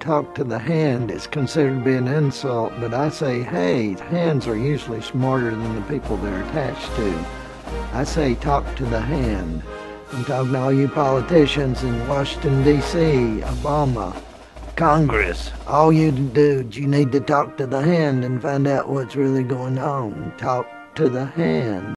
talk to the hand, it's considered to be an insult, but I say, hey, hands are usually smarter than the people they're attached to. I say, talk to the hand. I'm talking to all you politicians in Washington, D.C., Obama, Congress. All you dudes, you need to talk to the hand and find out what's really going on. Talk to the hand.